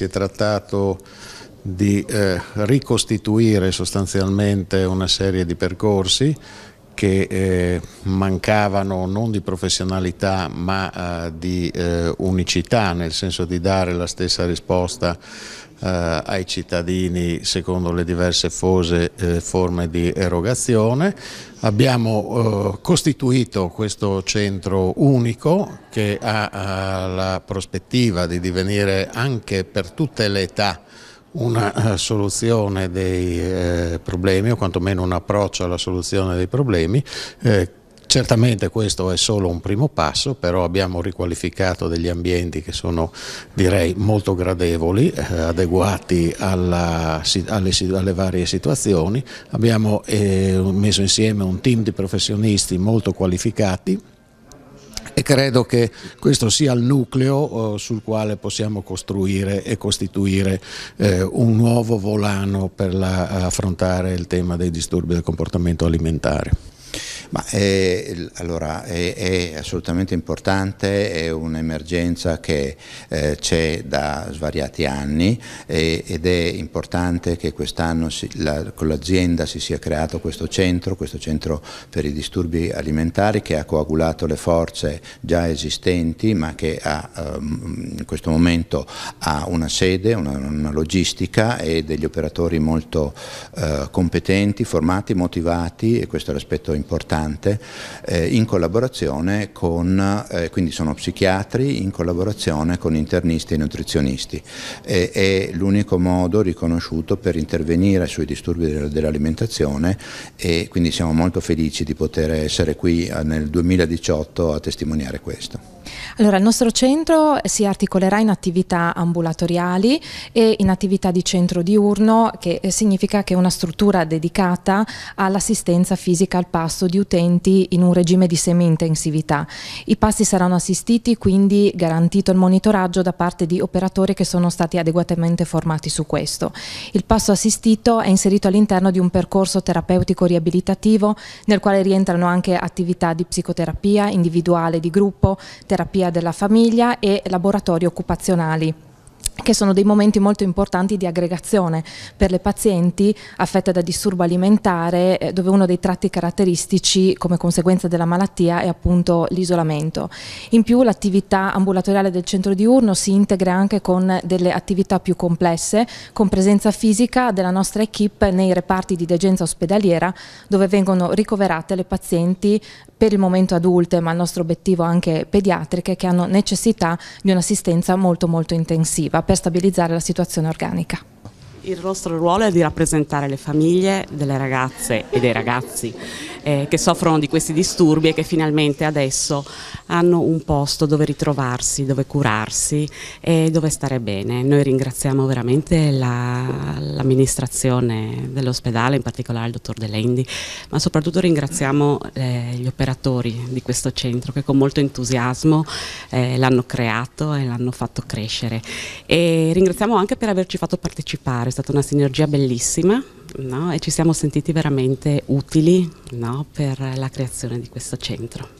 si è trattato di eh, ricostituire sostanzialmente una serie di percorsi che eh, mancavano non di professionalità ma eh, di eh, unicità, nel senso di dare la stessa risposta ai cittadini secondo le diverse fose, eh, forme di erogazione. Abbiamo eh, costituito questo centro unico che ha, ha la prospettiva di divenire anche per tutte le età una soluzione dei eh, problemi o quantomeno un approccio alla soluzione dei problemi eh, Certamente questo è solo un primo passo, però abbiamo riqualificato degli ambienti che sono direi molto gradevoli, eh, adeguati alla, alle, alle, varie situazioni. Abbiamo eh, messo insieme un team di professionisti molto qualificati e credo che questo sia il nucleo eh, sul quale possiamo costruire e costituire eh, un nuovo volano per la, affrontare il tema dei disturbi del comportamento alimentare. Ma è, allora, è, è, assolutamente importante, è un'emergenza che eh, c'è da svariati anni e, ed è importante che quest'anno la, con l'azienda si sia creato questo centro, questo centro per i disturbi alimentari che ha coagulato le forze già esistenti ma che ha, um, in questo momento ha una sede, una, una logistica e degli operatori molto uh, competenti, formati, motivati e questo è l'aspetto importante importante eh, in collaborazione con, eh, quindi sono psichiatri in collaborazione con internisti e nutrizionisti. E, è l'unico modo riconosciuto per intervenire sui disturbi dell'alimentazione e quindi siamo molto felici di poter essere qui eh, nel 2018 a testimoniare questo. Allora, il nostro centro si articolerà in attività ambulatoriali e in attività di centro diurno, che significa che è una struttura dedicata all'assistenza fisica al pasto di utenti in un regime di semi-intensività. I pasti saranno assistiti, quindi garantito il monitoraggio da parte di operatori che sono stati adeguatamente formati su questo. Il pasto assistito è inserito all'interno di un percorso terapeutico riabilitativo nel quale rientrano anche attività di psicoterapia individuale, di gruppo, terapia della famiglia e laboratori occupazionali che sono dei momenti molto importanti di aggregazione per le pazienti affette da disturbo alimentare eh, dove uno dei tratti caratteristici come conseguenza della malattia è appunto l'isolamento. In più l'attività ambulatoriale del centro diurno si integra anche con delle attività più complesse con presenza fisica della nostra equip nei reparti di degenza ospedaliera dove vengono ricoverate le pazienti per il momento adulte ma il nostro obiettivo anche pediatriche che hanno necessità di un'assistenza molto molto intensiva per stabilizzare la situazione organica. Il nostro ruolo è di rappresentare le famiglie delle ragazze e dei ragazzi eh, che soffrono di questi disturbi e che finalmente adesso hanno un posto dove ritrovarsi, dove curarsi e dove stare bene. Noi ringraziamo veramente l'amministrazione la, dell'ospedale, in particolare il dottor Delendi, ma soprattutto ringraziamo eh, gli operatori di questo centro che con molto entusiasmo eh, l'hanno creato e l'hanno fatto crescere. E ringraziamo anche per averci fatto partecipare, è stata una sinergia bellissima no? e ci siamo sentiti veramente utili no? per la creazione di questo centro.